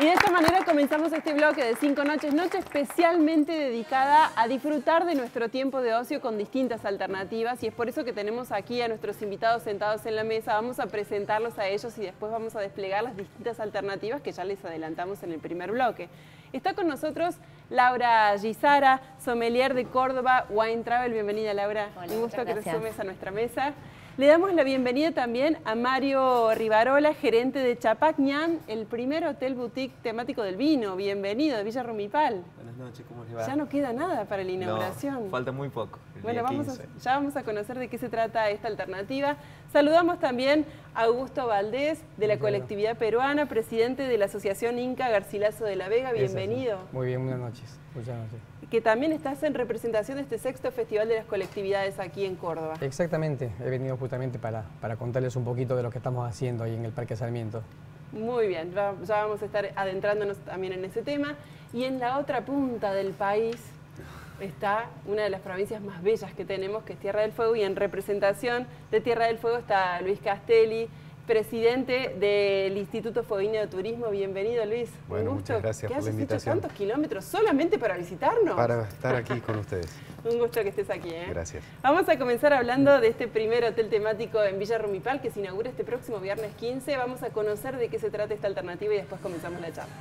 Y de esta manera comenzamos este bloque de cinco noches, noche especialmente dedicada a disfrutar de nuestro tiempo de ocio con distintas alternativas y es por eso que tenemos aquí a nuestros invitados sentados en la mesa, vamos a presentarlos a ellos y después vamos a desplegar las distintas alternativas que ya les adelantamos en el primer bloque. Está con nosotros Laura Gizara, sommelier de Córdoba Wine Travel. Bienvenida Laura, un gusto que te sumes a nuestra mesa. Le damos la bienvenida también a Mario Rivarola, gerente de Chapac el primer hotel boutique temático del vino. Bienvenido de Villa Rumipal. Buenas noches, ¿cómo les va? Ya no queda nada para la inauguración. No, falta muy poco. Bueno, vamos ya vamos a conocer de qué se trata esta alternativa. Saludamos también a Augusto Valdés, de la colectividad peruana, presidente de la Asociación Inca Garcilaso de la Vega. Bienvenido. Muy bien, buenas noches. Muchas noches que también estás en representación de este sexto Festival de las Colectividades aquí en Córdoba. Exactamente, he venido justamente para, para contarles un poquito de lo que estamos haciendo ahí en el Parque Sarmiento. Muy bien, ya, vamos a estar adentrándonos también en ese tema. Y en la otra punta del país está una de las provincias más bellas que tenemos, que es Tierra del Fuego, y en representación de Tierra del Fuego está Luis Castelli, presidente del Instituto Fueguino de Turismo. Bienvenido, Luis. Bueno, muchas gracias por la invitación. Hecho tantos kilómetros solamente para visitarnos? Para estar aquí con ustedes. Un gusto que estés aquí. ¿eh? Gracias. Vamos a comenzar hablando de este primer hotel temático en Villa Rumipal que se inaugura este próximo viernes 15. Vamos a conocer de qué se trata esta alternativa y después comenzamos la charla.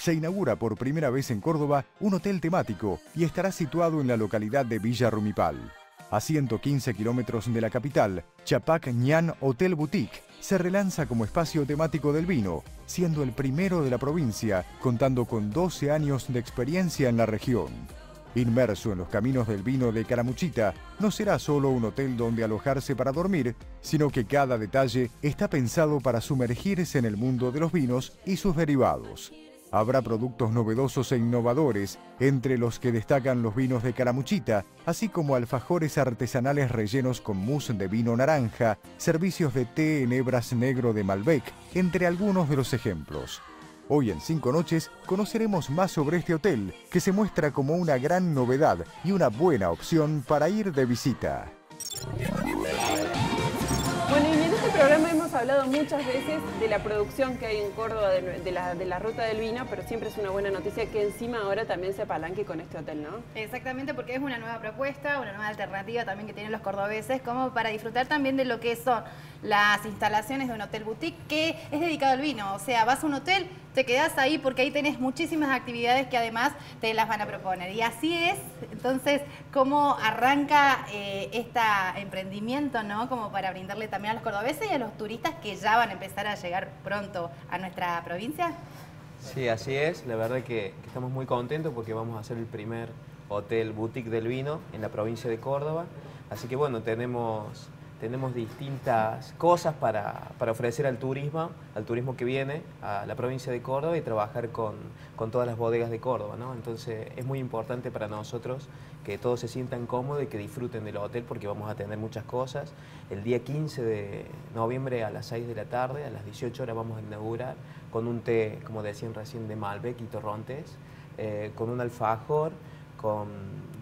Se inaugura por primera vez en Córdoba un hotel temático y estará situado en la localidad de Villa Rumipal. A 115 kilómetros de la capital, Chapac Ñan Hotel Boutique se relanza como espacio temático del vino, siendo el primero de la provincia, contando con 12 años de experiencia en la región. Inmerso en los caminos del vino de Caramuchita, no será solo un hotel donde alojarse para dormir, sino que cada detalle está pensado para sumergirse en el mundo de los vinos y sus derivados. Habrá productos novedosos e innovadores, entre los que destacan los vinos de Caramuchita, así como alfajores artesanales rellenos con mousse de vino naranja, servicios de té en hebras negro de Malbec, entre algunos de los ejemplos. Hoy en Cinco Noches conoceremos más sobre este hotel, que se muestra como una gran novedad y una buena opción para ir de visita. Programa hemos hablado muchas veces de la producción que hay en Córdoba de, la, ruta del vino, pero siempre es una buena noticia que encima ahora también se apalanque con este hotel, ¿no? Exactamente, porque es una nueva propuesta, una nueva alternativa también que tienen los cordobeses, como para disfrutar también de lo que son las instalaciones de un hotel boutique que es dedicado al vino. O sea, vas a un hotel, te quedas ahí porque ahí tenés muchísimas actividades que además te las van a proponer. Y así es, entonces, cómo arranca este emprendimiento, ¿no? Como para brindarle también a los cordobeses y a los turistas que ya van a empezar a llegar pronto a nuestra provincia. Sí, así es. La verdad que estamos muy contentos porque vamos a hacer el primer hotel boutique del vino en la provincia de Córdoba. Así que bueno, tenemos tenemos distintas cosas para, ofrecer al turismo, al turismo que viene a la provincia de Córdoba y trabajar con, todas las bodegas de Córdoba. ¿no? Entonces es muy importante para nosotros que todos se sientan cómodos y que disfruten del hotel porque vamos a tener muchas cosas. El día 15 de noviembre a las 6 de la tarde, a las 18 horas vamos a inaugurar con un té, como decían recién, de Malbec y Torrontes, eh, con un alfajor, con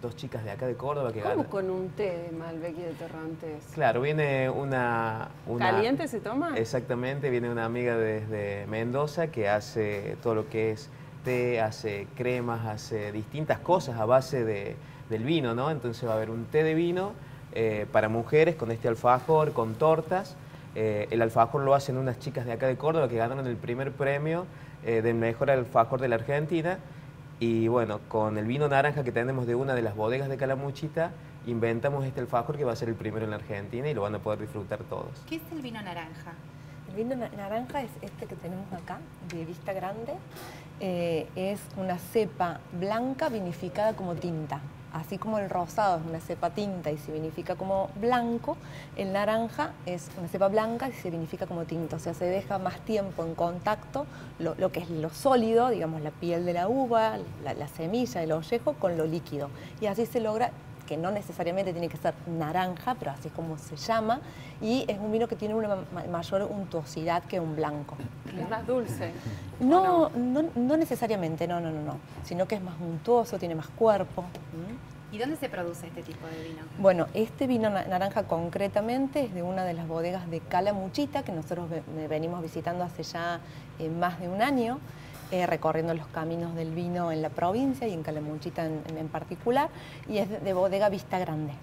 dos chicas de acá de Córdoba que ¿Cómo con un té de Malbec y de Torrantes? Claro, viene una, ¿Caliente se toma? Exactamente, viene una amiga desde Mendoza que hace todo lo que es té, hace cremas, hace distintas cosas a base de, del vino, ¿no? Entonces va a haber un té de vino eh, para mujeres con este alfajor, con tortas. Eh, el alfajor lo hacen unas chicas de acá de Córdoba que ganaron el primer premio eh, del mejor alfajor de la Argentina y bueno, con el vino naranja que tenemos de una de las bodegas de Calamuchita, inventamos este alfajor que va a ser el primero en la Argentina y lo van a poder disfrutar todos. ¿Qué es el vino naranja? El vino naranja es este que tenemos acá, de vista grande. Eh, es una cepa blanca vinificada como tinta así como el rosado es una cepa tinta y se vinifica como blanco, el naranja es una cepa blanca y se vinifica como tinta, o sea, se deja más tiempo en contacto lo, que es lo sólido, digamos la piel de la uva, la, semilla, el ollejo, con lo líquido. Y así se logra que no necesariamente tiene que ser naranja, pero así es como se llama, y es un vino que tiene una mayor untuosidad que un blanco. ¿Es más dulce? No, no, no, necesariamente, no, no, no, no, sino que es más untuoso, tiene más cuerpo. ¿Y dónde se produce este tipo de vino? Bueno, este vino naranja concretamente es de una de las bodegas de Calamuchita que nosotros venimos visitando hace ya eh, más de un año. Eh, recorriendo los caminos del vino en la provincia y en Calamuchita en, particular, y es de, bodega Vista Grande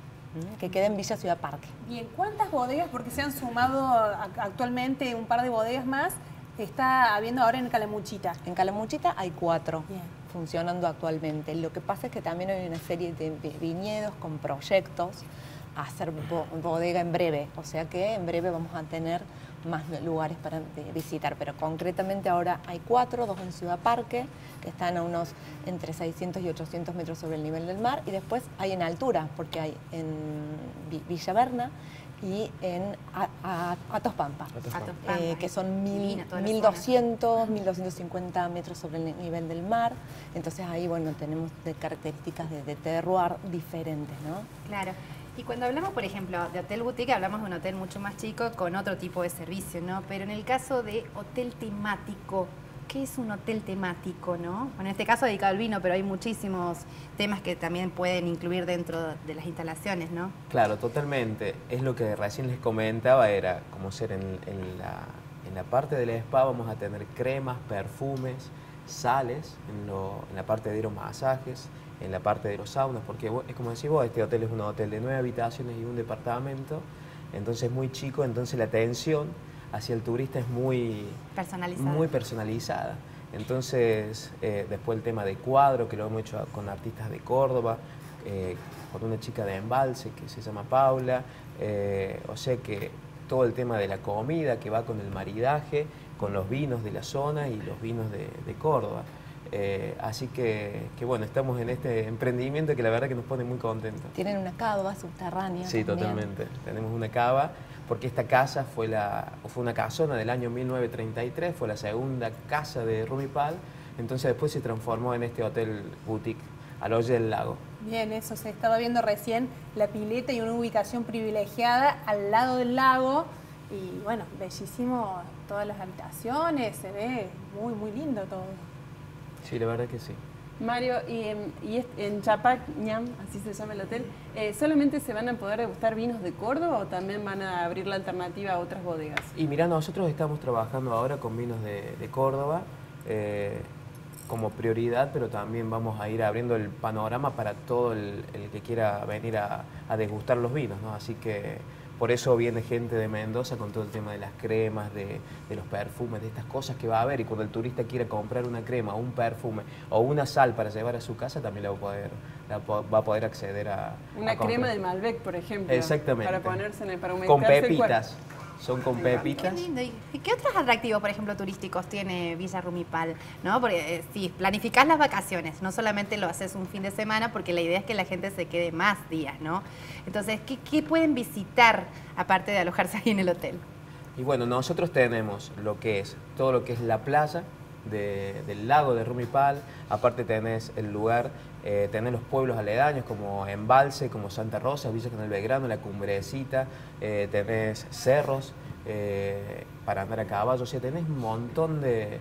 que queda en Villa Ciudad Parque. Bien, ¿cuántas bodegas? Porque se han sumado actualmente un par de bodegas más. Está habiendo ahora en Calamuchita. En Calamuchita hay cuatro funcionando actualmente. Lo que pasa es que también hay una serie de viñedos con proyectos a hacer bodega en breve. O sea que en breve vamos a tener más lugares para visitar, pero concretamente ahora hay cuatro, dos en Ciudad Parque, que están a unos entre 600 y 800 metros sobre el nivel del mar, y después hay en altura, porque hay en Villa Berna y en Atos Pampa, eh, que son 1200, 1250 metros sobre el nivel del mar. Entonces ahí, bueno, tenemos características de, de terroir diferentes, ¿no? Claro. Y cuando hablamos, por ejemplo, de hotel boutique, hablamos de un hotel mucho más chico con otro tipo de servicio, ¿no? Pero en el caso de hotel temático, ¿qué es un hotel temático, no? Bueno, en este caso dedicado al vino, pero hay muchísimos temas que también pueden incluir dentro de las instalaciones, ¿no? Claro, totalmente. Es lo que recién les comentaba, era como ser en, la, en la parte del spa vamos a tener cremas, perfumes, sales, en, en la parte de hidromasajes, en la parte de los saunas, porque es como decís vos, este hotel es un hotel de nueve habitaciones y un departamento, entonces es muy chico, entonces la atención hacia el turista es muy personalizada. Muy personalizada. Entonces, eh, después el tema de cuadro, que lo hemos hecho con artistas de Córdoba, eh, con una chica de Embalse que se llama Paula, eh, o sea que todo el tema de la comida que va con el maridaje, con los vinos de la zona y los vinos de, de Córdoba. Eh, así que, bueno, estamos en este emprendimiento que la verdad que nos pone muy contentos. Tienen una cava subterránea. Sí, totalmente. Tenemos una cava porque esta casa fue, la, fue una casona del año 1933, fue la segunda casa de Rumipal, entonces después se transformó en este hotel boutique al oye del lago. Bien, eso se estaba viendo recién, la pileta y una ubicación privilegiada al lado del lago. Y bueno, bellísimo todas las habitaciones, se ve muy, muy lindo todo. Sí, la verdad que sí. Mario, y en, Chapac, Ñam, así se llama el hotel, eh, ¿solamente se van a poder degustar vinos de Córdoba o también van a abrir la alternativa a otras bodegas? Y mira, nosotros estamos trabajando ahora con vinos de, Córdoba eh, como prioridad, pero también vamos a ir abriendo el panorama para todo el, que quiera venir a, a, degustar los vinos, ¿no? Así que por eso viene gente de Mendoza con todo el tema de las cremas, de, los perfumes, de estas cosas que va a haber. Y cuando el turista quiera comprar una crema, un perfume o una sal para llevar a su casa, también la va a poder, va a poder acceder a. Una crema del Malbec, por ejemplo. Exactamente. Para ponerse en el, para Con pepitas. Son con pepitas. Qué lindo. ¿Y qué otros atractivos, por ejemplo, turísticos tiene Villa Rumipal? ¿No? Porque eh, si planificás las vacaciones, no solamente lo haces un fin de semana, porque la idea es que la gente se quede más días, ¿no? Entonces, ¿qué, pueden visitar aparte de alojarse ahí en el hotel? Y bueno, nosotros tenemos lo que es, todo lo que es la playa, del lago de Rumipal, aparte tenés el lugar, eh, tenés los pueblos aledaños como Embalse, como Santa Rosa, Villa Canal Belgrano, La Cumbrecita, eh, tenés cerros eh, para andar a caballo, o sea, tenés un montón de,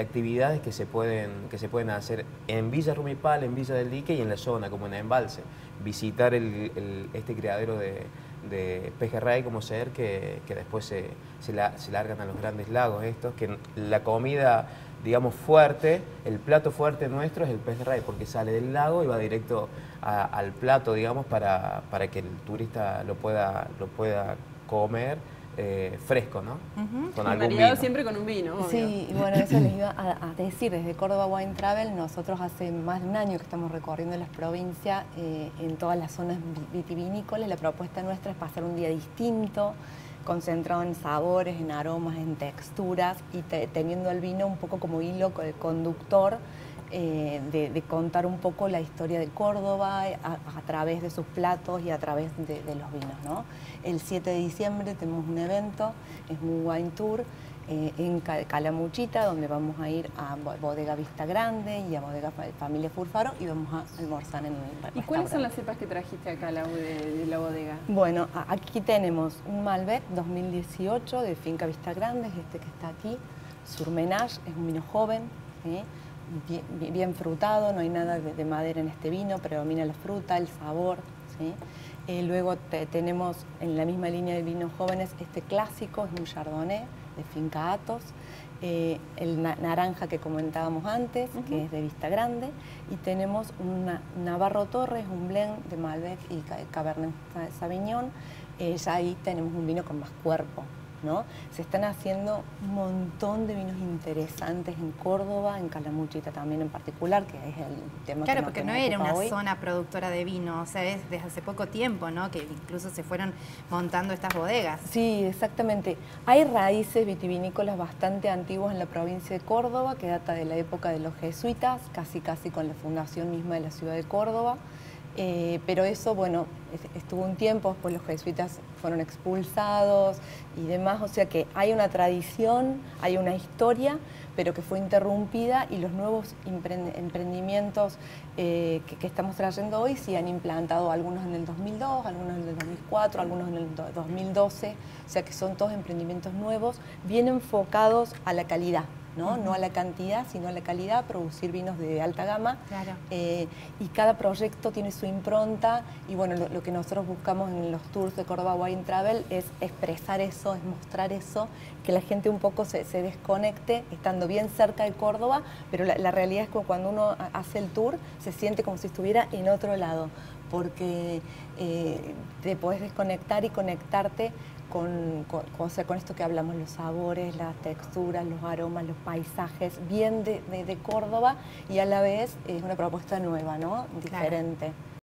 actividades que se, pueden, que se pueden hacer en Villa Rumipal, en Villa del Dique y en la zona, como en Embalse. Visitar este criadero de, de pejerrey como ser que, después se, se, largan a los grandes lagos estos, que la comida, digamos, fuerte, el plato fuerte nuestro es el pejerrey, porque sale del lago y va directo al plato, digamos, para, para, que el turista lo pueda, lo pueda comer eh, fresco, ¿no? Con algún vino. siempre con un vino, Sí, bueno, eso les iba a, decir. Desde Córdoba Wine Travel, nosotros hace más de un año que estamos recorriendo las provincias eh, en todas las zonas vitivinícolas. La propuesta nuestra es pasar un día distinto, concentrado en sabores, en aromas, en texturas y teniendo el vino un poco como hilo conductor eh, de, contar un poco la historia de Córdoba a, través de sus platos y a través de, los vinos. ¿no? El 7 de diciembre tenemos un evento, es un wine tour eh, en Calamuchita, donde vamos a ir a Bodega Vista Grande y a Bodega Familia Furfaro y vamos a almorzar en el ¿Y cuáles son las cepas que trajiste acá la, de, la bodega? Bueno, aquí tenemos un Malbec 2018 de Finca Vista Grande, es este que está aquí. Surmenage es un vino joven bien, frutado, no hay nada de, madera en este vino, predomina la fruta, el sabor. Eh, luego tenemos en la misma línea de vinos jóvenes este clásico, es un chardonnay de finca Atos, eh, el naranja que comentábamos antes, que es de vista grande, y tenemos un Navarro Torres, un blend de Malbec y Cabernet Sauvignon, eh, ya ahí tenemos un vino con más cuerpo, se están haciendo un montón de vinos interesantes en Córdoba, en Calamuchita también en particular, que es el tema claro, que porque no era una zona productora de vino, o sea, es desde hace poco tiempo, ¿no? Que incluso se fueron montando estas bodegas. Sí, exactamente. Hay raíces vitivinícolas bastante antiguas en la provincia de Córdoba, que data de la época de los jesuitas, casi casi con la fundación misma de la ciudad de Córdoba. Eh, pero eso, bueno, estuvo un tiempo, después los jesuitas fueron expulsados y demás, o sea que hay una tradición, hay una historia, pero que fue interrumpida y los nuevos emprendimientos eh, que, estamos trayendo hoy sí han implantado algunos en el 2002, algunos en el 2004, algunos en el 2012, o sea que son todos emprendimientos nuevos, bien enfocados a la calidad. ¿No? a la cantidad, sino a la calidad, producir vinos de alta gama. Eh, y cada proyecto tiene su impronta y bueno, lo, que nosotros buscamos en los tours de Córdoba Wine Travel es expresar eso, es mostrar eso, que la gente un poco se, desconecte estando bien cerca de Córdoba, pero la, realidad es que cuando uno hace el tour se siente como si estuviera en otro lado, porque eh, te puedes desconectar y conectarte con, con, esto que hablamos, los sabores, las texturas, los aromas, los paisajes, bien de, Córdoba y a la vez es una propuesta nueva, ¿no? Diferente.